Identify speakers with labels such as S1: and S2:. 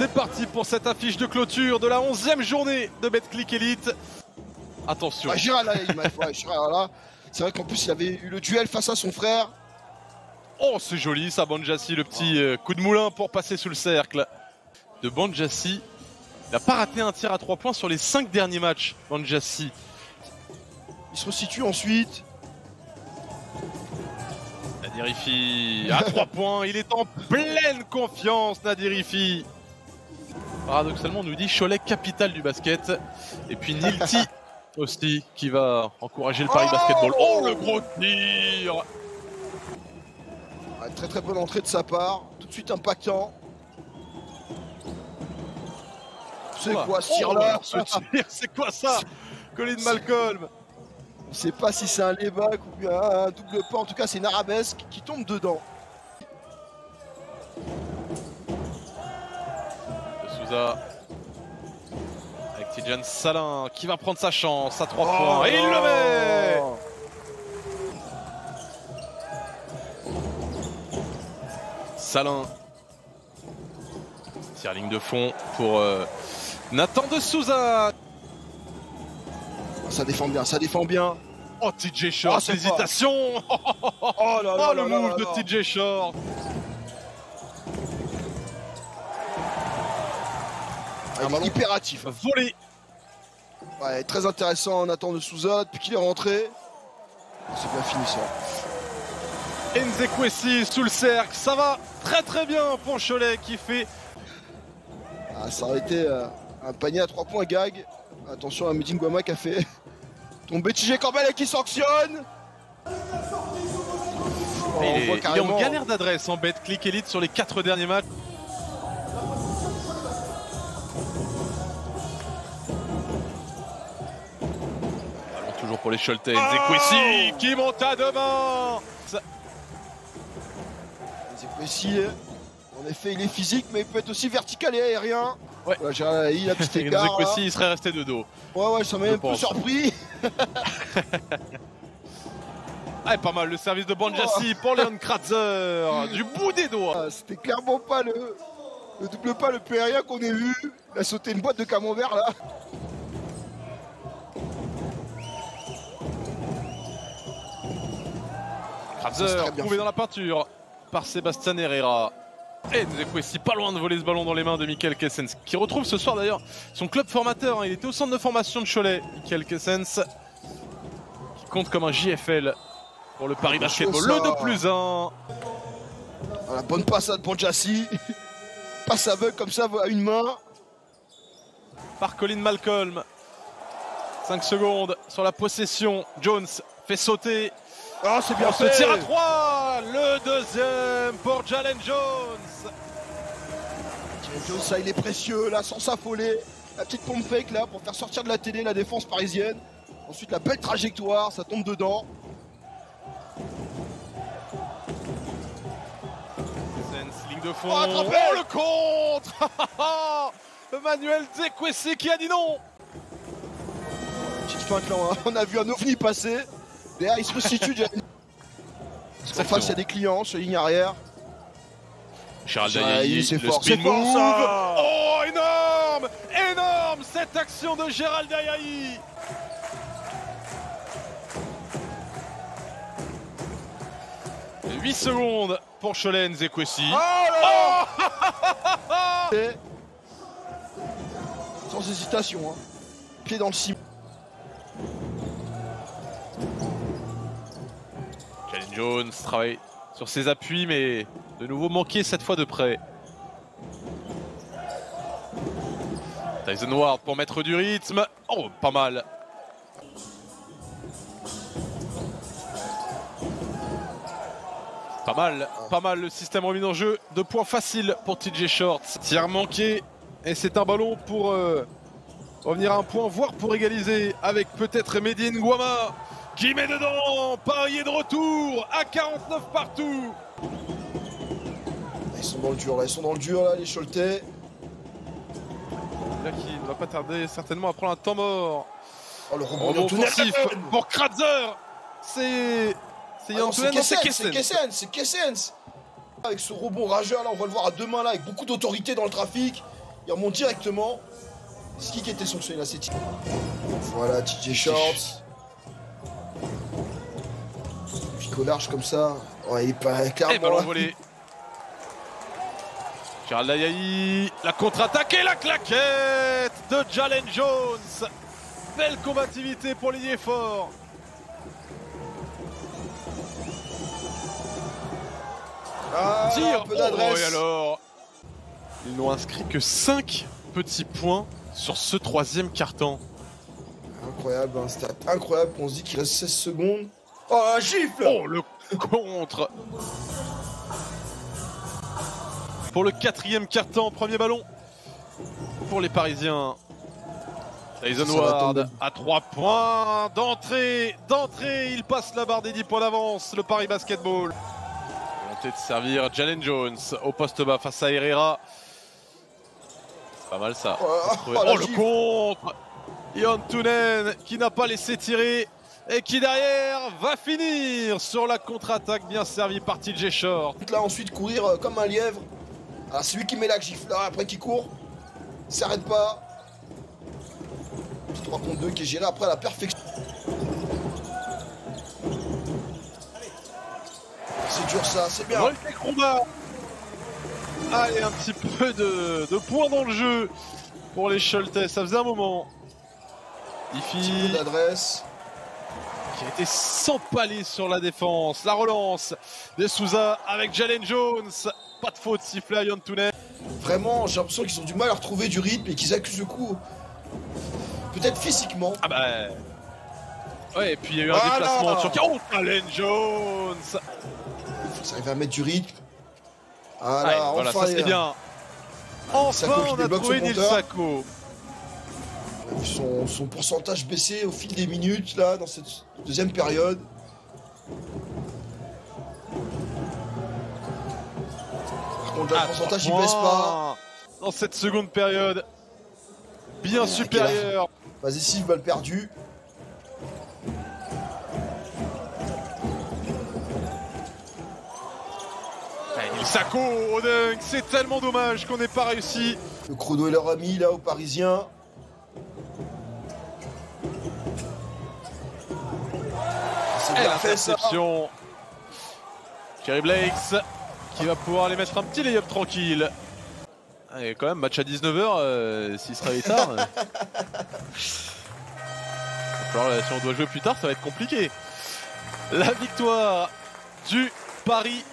S1: C'est parti pour cette affiche de clôture de la 11e journée de Betclic Elite. Attention.
S2: Ah, ouais. C'est vrai qu'en plus, il avait eu le duel face à son frère.
S1: Oh, c'est joli ça, Banjassi, le petit euh, coup de moulin pour passer sous le cercle de Banjassi. Il n'a pas raté un tir à 3 points sur les 5 derniers matchs, Banjassi.
S2: Il se resitue ensuite.
S1: Nadirifi à 3 points, il est en pleine confiance, Nadirifi. Paradoxalement, on nous dit Cholet, capitale du basket. Et puis Nilti aussi, qui va encourager le Paris
S2: Oh
S1: Basketball. Oh, le gros tir
S2: Ouais, très très bonne entrée de sa part. Tout de suite impactant. C'est quoi ce
S1: Oh,
S2: tir-là
S1: alors, ce tir, C'est quoi ça Colin Malcolm
S2: On sait pas si c'est un layback ou bien un double pas. En tout cas, c'est une arabesque qui tombe dedans.
S1: Avec Tijan Salin qui va prendre sa chance à 3
S2: Oh
S1: points. Et il le met. Salin. Tire ligne de fond pour euh, Nathan de Souza.
S2: Ça défend bien, ça défend bien.
S1: Oh, TJ Short,
S2: Oh, c'est
S1: l'hésitation Oh,
S2: Oh là là
S1: le
S2: là
S1: move de. TJ Short
S2: Ah, est hypératif.
S1: Volé
S2: Ouais, très intéressant, Nathan de Souza, depuis qu'il est rentré. C'est bien fini ça.
S1: Nzekwesi sous le cercle, ça va très très bien pour Cholet qui fait
S2: Ah, ça aurait été euh, un panier à 3 points gag. Attention à Medine Guama qui a fait tomber TJ Campbell et qui sanctionne. Oh,
S1: il,
S2: on
S1: est, il est
S2: carrément-
S1: en galère d'adresse en bet click elite sur les 4 derniers matchs. Pour les Choletais. Nzekwesi qui monte à deux mains Ça-
S2: Nzekwesi, en effet, il est physique, mais il peut être aussi vertical et aérien.
S1: Ouais.
S2: Voilà, il a petit écart.
S1: Nzekwesi il serait resté de dos.
S2: Ouais, ouais, ça m'a un peu surpris.
S1: Ah, pas mal le service de Banjassi pour Leon Kratzer du bout des doigts.
S2: Ah, C'était clairement pas le, le double pas le plus aérien qu'on ait vu. Il a sauté une boîte de camembert là. Bien
S1: trouvé dans la peinture par Sébastien Herrera. Et Nzekwesi pas loin de voler ce ballon dans les mains de Michael Kessens qui retrouve ce soir d'ailleurs son club formateur. hein. Il était au centre de formation de Cholet, Michael Kessens qui compte comme un JFL pour le Paris
S2: Attention,
S1: Basketball. Le
S2: ça.
S1: 2 plus 1.
S2: Voilà, bonne passade pour Jassy. Passe aveugle comme ça à une main.
S1: par Colin Malcolm. 5 secondes sur la possession. Jones fait sauter.
S2: Ah, c'est bien
S1: On se
S2: fait.
S1: tire à 3. Le deuxième pour Jalen Jones.
S2: James Jones, ça, il est précieux là, sans s'affoler. La petite pompe fake là pour faire sortir de la télé la défense parisienne. Ensuite, la belle trajectoire, ça tombe dedans.
S1: Sens, ligne de fond.
S2: Oh, attrapé
S1: Oh, le contre Manuel Zekwesi qui a dit non.
S2: Petite feinte là, on a vu un ovni passer. Derrière, il se. Parce qu'en face, il y a des clients sur ligne arrière.
S1: Charles Dayayi,
S2: c'est fort, c'est fort, ça.
S1: Oh, énorme Énorme cette action de Gérald Dayayi Et 8 secondes pour Cholen Zekwesi.
S2: Oh là là Et- Sans hésitation. Hein. Pied dans le ciment.
S1: Jones travaille sur ses appuis, mais de nouveau manqué cette fois de près. Tyson Ward pour mettre du rythme. Oh, pas mal. Pas mal, pas mal le système remis en jeu. Deux points faciles pour TJ Shorts. Tir manqué. Et c'est un ballon pour euh, revenir à un point, voire pour égaliser avec peut-être Medine Guama qui met dedans. Paris est de retour à 49 partout.
S2: Ils sont dans le dur là, ils sont dans le dur là, les Choletais.
S1: Là qui ne va pas tarder certainement à prendre un temps mort.
S2: Oh le rebond d'Antunen.
S1: offensif pour Kratzer. C'est. C'est
S2: Ah
S1: c'est
S2: c'est
S1: Kessens.
S2: C'est Kessens. Avec ce rebond rageur là, on va le voir à deux mains là, avec beaucoup d'autorité dans le trafic. Il remonte directement. Ce qui était sanctionné là, c'est Voilà, TJ Shorts. Large comme ça. Oh, il est pas
S1: Et
S2: clairement.
S1: ballon
S2: là.
S1: volé. Gérald Layaï, la contre-attaque et la claquette de Jalen Jones. Belle combativité pour l'ailier fort.
S2: Ah, un peu
S1: Oh,
S2: d'adresse.
S1: et alors Ils n'ont inscrit que 5 petits points sur ce troisième carton.
S2: Incroyable, un stat incroyable. On se dit qu'il reste 16 secondes. Oh, un gifle
S1: Oh, le contre Pour le quatrième carton, premier ballon pour les Parisiens. Tyson Ward à 3 points d'entrée. D'entrée, il passe la barre des 10 points d'avance, le Paris Basketball. Volonté de servir Jalen Jones au poste bas face à Herrera. C'est pas mal ça.
S2: Oh,
S1: Oh,
S2: oh,
S1: le contre Ion Tunen qui n'a pas laissé tirer et qui derrière va finir sur la contre-attaque bien servie par TJ Short.
S2: Là, ensuite, courir euh, comme un lièvre. Ah, celui qui met la gifle là, après qui court. Il s'arrête pas. Petit 3 contre 2 qui est géré après à la perfection. C'est dur ça, c'est bien.
S1: Allez, un petit peu de, de points dans le jeu pour les Schultes, ça faisait un moment.
S2: Petit peu
S1: Ifi
S2: d'adresse.
S1: Qui a été s'empaler sur la défense. La relance de Souza avec Jalen Jones. Pas de faute, sifflet à Ion Tunen.
S2: Vraiment, j'ai l'impression qu'ils ont du mal à retrouver du rythme et qu'ils accusent le coup. Peut-être physiquement.
S1: Ah bah. Ouais, et puis il y a eu un
S2: Voilà.
S1: déplacement sur. Oh, Jalen Jones
S2: Faut qu'ils arrivent à mettre du rythme. Ah
S1: Ouais,
S2: là,
S1: voilà,
S2: enfin,
S1: ça c'est
S2: il-
S1: bien. Enfin, on a trouvé Nil
S2: compteur. Son, son pourcentage baisser au fil des minutes là dans cette deuxième période. Par contre, là,
S1: Ah,
S2: le pourcentage il baisse pas.
S1: Dans cette seconde période. Bien supérieur.
S2: Vas-y, 6 balles perdues.
S1: Nil Sako au dunk. C'est tellement dommage qu'on n'ait pas réussi.
S2: Le chrono est leur ami là aux Parisiens.
S1: L'interception. Kerry Blakes qui va pouvoir les mettre un petit lay-up tranquille. Ah, Et quand même, match à 19h, s'il se réveille tard. euh. Falloir, euh, si on doit jouer plus tard, ça va être compliqué. La victoire du Paris